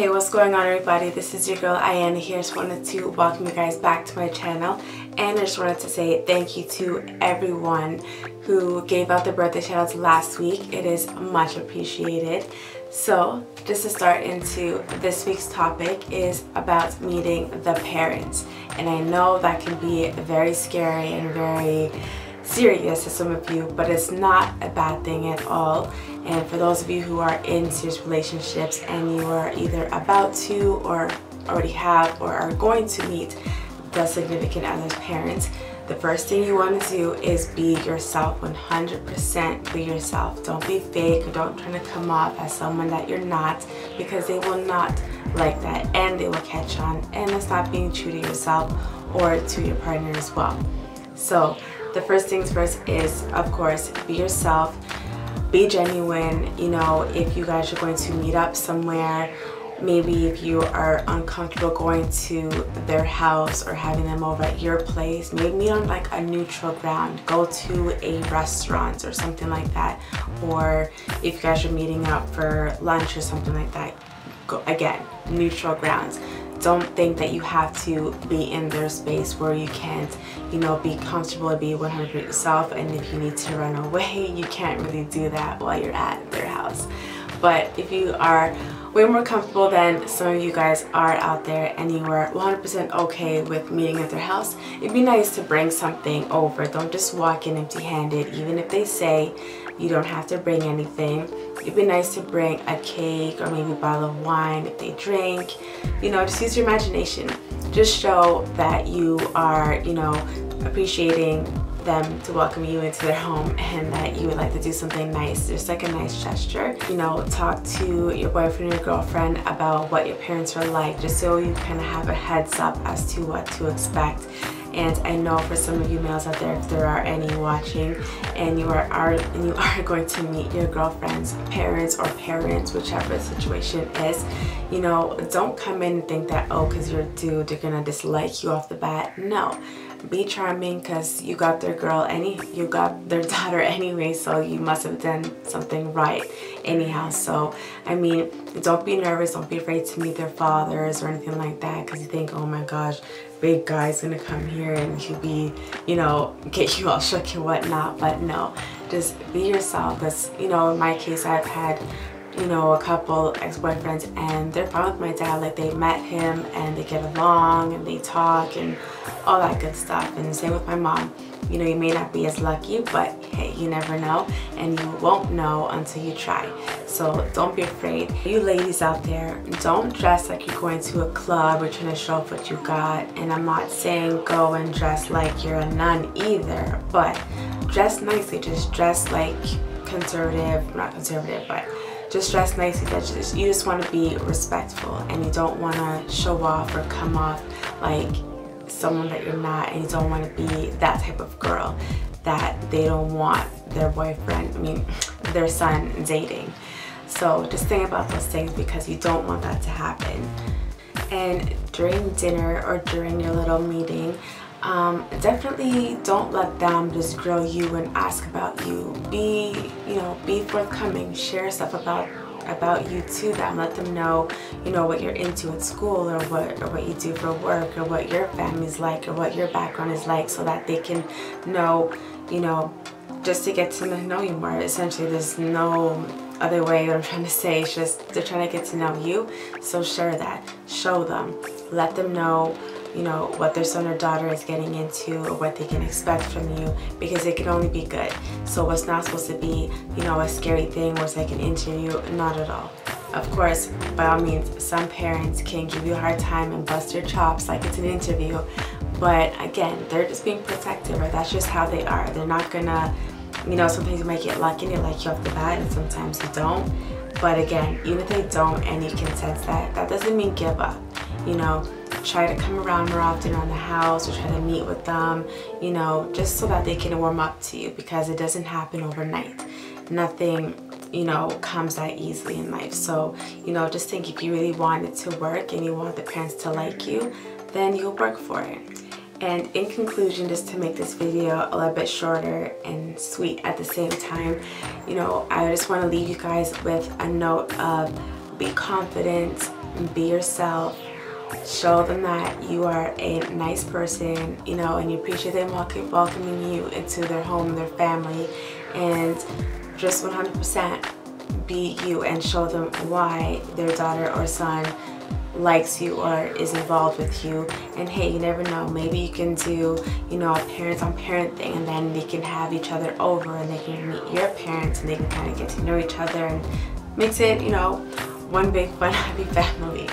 Hey, what's going on everybody? This is your girl Ayanna here. Just wanted to welcome you guys back to my channel and I just wanted to say thank you to everyone who gave out the birthday shoutouts last week. It is much appreciated. So, just to start into this week's topic is about meeting the parents. And I know that can be very scary and very serious to some of you, but it's not a bad thing at all. And for those of you who are in serious relationships and you are either about to or already have or are going to meet the significant other's parents, the first thing you want to do is be yourself 100% be yourself. Don't be fake or don't try to come off as someone that you're not because they will not like that and they will catch on and it's not being true to yourself or to your partner as well. So the first things first is of course be yourself. Be genuine. You know if you guys are going to meet up somewhere maybe if you are uncomfortable going to their house or having them over at your place maybe meet on like a neutral ground. Go to a restaurant or something like that. Or if you guys are meeting up for lunch or something like that go again neutral grounds don't think that you have to be in their space where you can't, you know, be comfortable and be 100% yourself. And if you need to run away, you can't really do that while you're at their house. But if you are way more comfortable than some of you guys are out there and you are 100% okay with meeting at their house, it'd be nice to bring something over. Don't just walk in empty-handed, even if they say you don't have to bring anything. It'd be nice to bring a cake or maybe a bottle of wine if they drink. You know, just use your imagination. Just show that you are, you know, appreciating them to welcome you into their home and that you would like to do something nice. Just like a nice gesture. You know, talk to your boyfriend or your girlfriend about what your parents are like just so you kind of have a heads up as to what to expect and I know for some of you males out there if there are any watching and you are, are and you are going to meet your girlfriend's parents or parents whichever the situation is you know don't come in and think that oh because you're a dude they're gonna dislike you off the bat. No be charming because you got their girl any you got their daughter anyway so you must have done something right anyhow so I mean don't be nervous don't be afraid to meet their fathers or anything like that because you think oh my gosh big guy's gonna come here and he'll be you know get you all shook and whatnot but no just be yourself because you know in my case I've had you know, a couple ex-boyfriends and they're fine with my dad. Like they met him and they get along and they talk and all that good stuff. And same with my mom. You know, you may not be as lucky, but hey, you never know. And you won't know until you try. So don't be afraid. You ladies out there, don't dress like you're going to a club or trying to show off what you got. And I'm not saying go and dress like you're a nun either, but dress nicely. Just dress like conservative, not conservative, but just dress nicely that just, you just want to be respectful and you don't want to show off or come off like someone that you're not and you don't want to be that type of girl that they don't want their boyfriend, I mean their son dating. So just think about those things because you don't want that to happen. And during dinner or during your little meeting, um, definitely don't let them just grill you and ask about you. Be, you know, be forthcoming. Share stuff about about you to them. Let them know, you know, what you're into at school or what or what you do for work or what your family's like or what your background is like so that they can know, you know, just to get to know you more. Essentially, there's no other way that I'm trying to say. It's just they're trying to get to know you. So share that. Show them. Let them know you know, what their son or daughter is getting into or what they can expect from you because it can only be good. So what's not supposed to be, you know, a scary thing or it's like an interview, not at all. Of course, by all means, some parents can give you a hard time and bust your chops like it's an interview. But again, they're just being protective or that's just how they are. They're not gonna, you know, sometimes you might get lucky and they like you off the bat and sometimes you don't. But again, even if they don't and you can sense that, that doesn't mean give up. You know, try to come around more often around the house or try to meet with them, you know, just so that they can warm up to you because it doesn't happen overnight. Nothing, you know, comes that easily in life. So, you know, just think if you really want it to work and you want the parents to like you, then you'll work for it. And in conclusion, just to make this video a little bit shorter and sweet at the same time, you know, I just want to leave you guys with a note of be confident, be yourself, show them that you are a nice person, you know, and you appreciate them welcoming you into their home, their family, and just 100% be you and show them why their daughter or son likes you or is involved with you. And hey you never know maybe you can do you know a parents on parent thing and then they can have each other over and they can meet your parents and they can kind of get to know each other and makes it you know one big fun happy family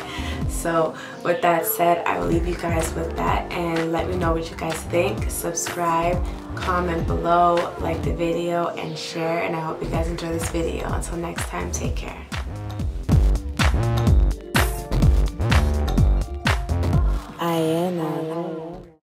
so with that said i will leave you guys with that and let me know what you guys think. Subscribe comment below like the video and share and i hope you guys enjoy this video. Until next time take care. Am